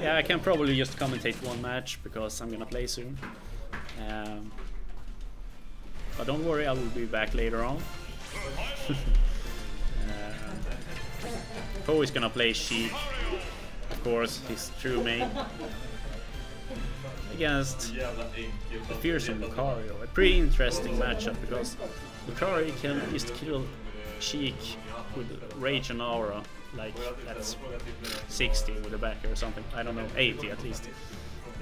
yeah, I can probably just commentate one match because I'm gonna play soon. Um, but don't worry, I will be back later on. uh, Poe is gonna play Sheik, of course, his true main. Against the fearsome Lucario. A pretty interesting matchup because Lucario can just kill Sheik with Rage and Aura like that's 60 with a back air or something. I don't know, 80 at least.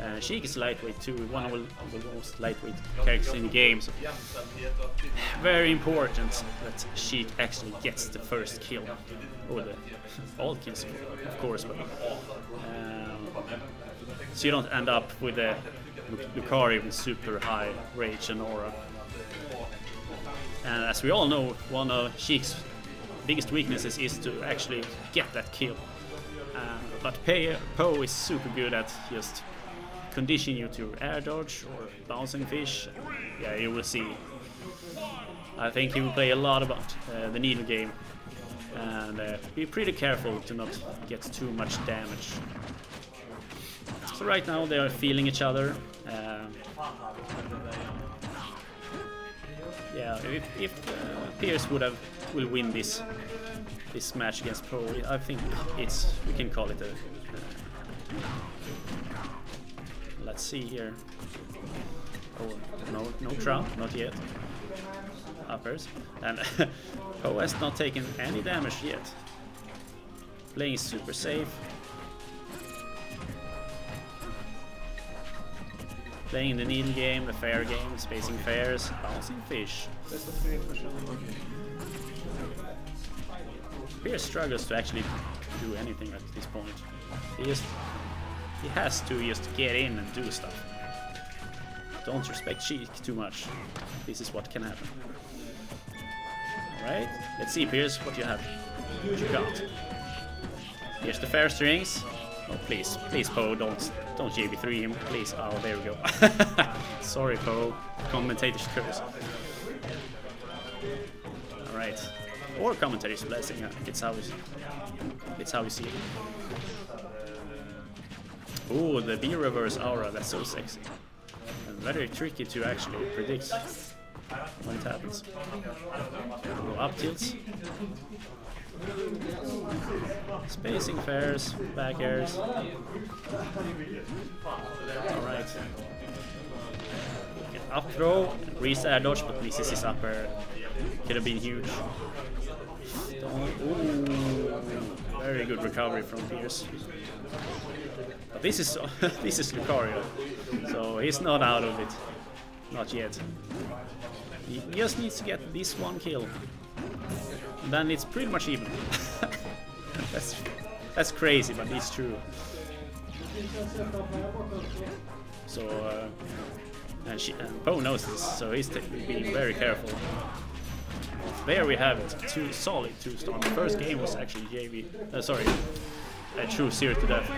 Uh, Sheik is lightweight too, one of the most lightweight characters in the game. So very important that Sheik actually gets the first kill, or the all kills, of course. But um, so you don't end up with a Lucario with super high rage and aura. And as we all know, one of Sheik's biggest weaknesses is to actually get that kill. Uh, but Poe is super good at just condition you to air dodge or bouncing fish. Yeah, you will see. I think he will play a lot about uh, the needle game and uh, be pretty careful to not get too much damage. So right now they are feeling each other. Uh, yeah, if, if uh, Pierce would have will win this this match against Pro. I think it's we can call it a. Uh, let's see here. Oh no, no trump, not yet. Uppers, and Poe has not taken any damage yet. Playing super safe. Playing in the needle game, the fair game, spacing fairs, bouncing fish. Pierce struggles to actually do anything at this point. He just he has to just get in and do stuff. Don't respect Sheik too much. This is what can happen. Alright, let's see Pierce what you have. What you got. Here's the fair strings. Oh please, please Poe, don't don't JV3 him, please. Oh there we go. Sorry Poe, commentator's curse. Alright. Or commentator's blessing, it's how we it's how we see it. Oh, the B reverse aura, that's so sexy. And very tricky to actually predict when it happens. Go up tilts. Spacing fairs, back airs. Alright. Up throw, air dodge, but misses his up air. Could have been huge. Very good recovery from Pierce. But this is this is Lucario, so he's not out of it, not yet. He just needs to get this one kill, and then it's pretty much even. that's that's crazy, but it's true. So uh, and, she, and Poe knows this, so he's being very careful. There we have it, two solid two star. The first game was actually JV, uh, sorry, a true zero to death.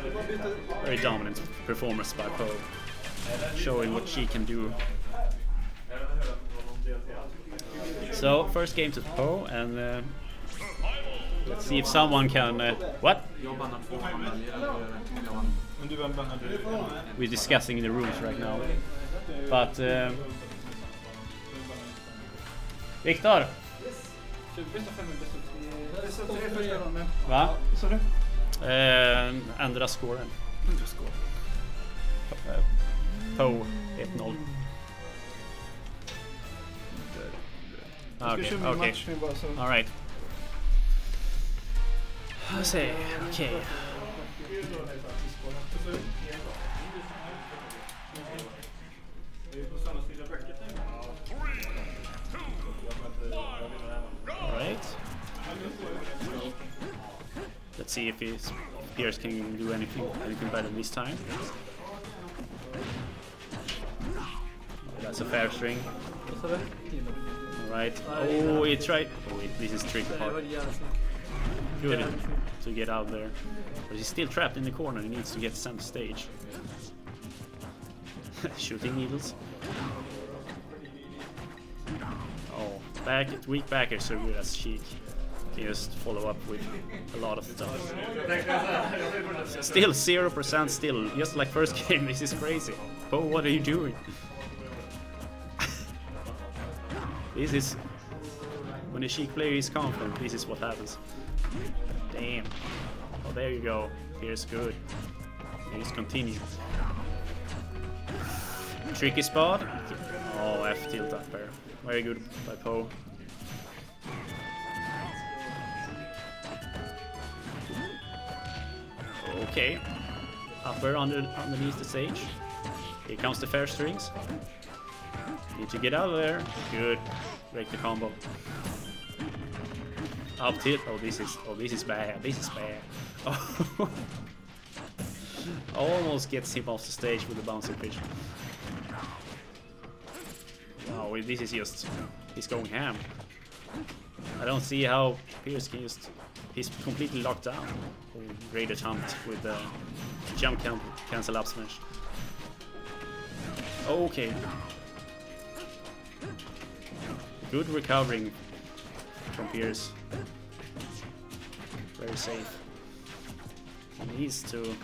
Uh, very dominant performance by Poe, showing what she can do. So first game to Poe, and uh, let's see if someone can. Uh, what? We're discussing in the rooms right now, but. Viktor! Yes. Va? Sa du? Eh, ändra scoren. Eh, po 1-0. Ah, okej, okej. Alright. Okej. Okay. Let's see if his Pierce can do anything anything better this time. That's a fair string. Alright. Oh, he tried. Oh, wait, this is tricky part. Good to get out there. But he's still trapped in the corner. He needs to get center stage. Shooting needles. Oh, back weak back is so good as Sheik. Can just follow up with a lot of stuff. Still 0% still, just like first game, this is crazy. Oh, what are you doing? this is... When a Sheik player is confident, this is what happens. Damn. Oh, there you go. Here's good. Here's continue. Tricky spot. Oh, F tilt up there. Very good by Poe. Okay. Upper under underneath the stage. Here comes the fair strings. Need to get out of there. Good. Break the combo. Up tilt. Oh, this is. Oh, this is bad. This is bad. Oh. Almost gets him off the stage with the bouncing fish. Oh, this is just. He's going ham. I don't see how Pierce can just. He's completely locked down. Great attempt with the jump can cancel up smash. Okay. Good recovering from Pierce. Very safe. He needs to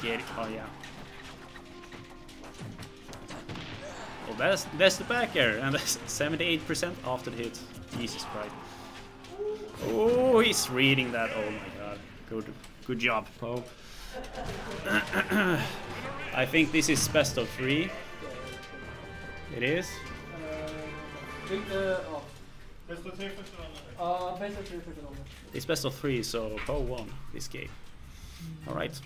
get it. Oh yeah. Oh, that's that's the back air, and that's 78% after the hit. Jesus Christ. Oh, he's reading that. Oh my god. Good, good job, Poe. I think this is best of three. It is. It's best of three, so Poe won this game. Alright.